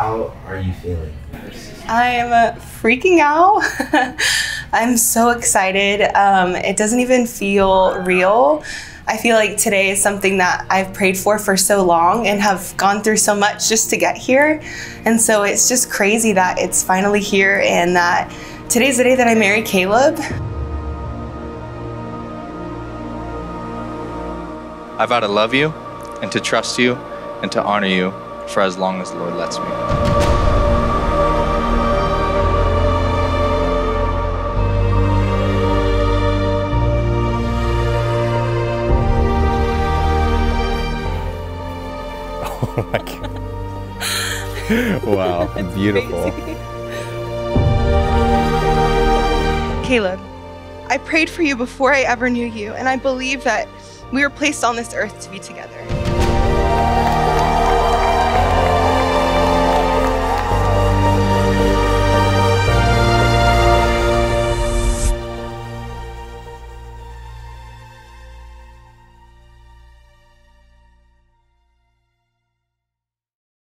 how are you feeling? I'm freaking out. I'm so excited. Um, it doesn't even feel real. I feel like today is something that I've prayed for for so long and have gone through so much just to get here. And so it's just crazy that it's finally here and that today's the day that I marry Caleb. I vow to love you and to trust you and to honor you for as long as the Lord lets me. Oh my god. wow, beautiful. Caleb, I prayed for you before I ever knew you, and I believe that we were placed on this earth to be together.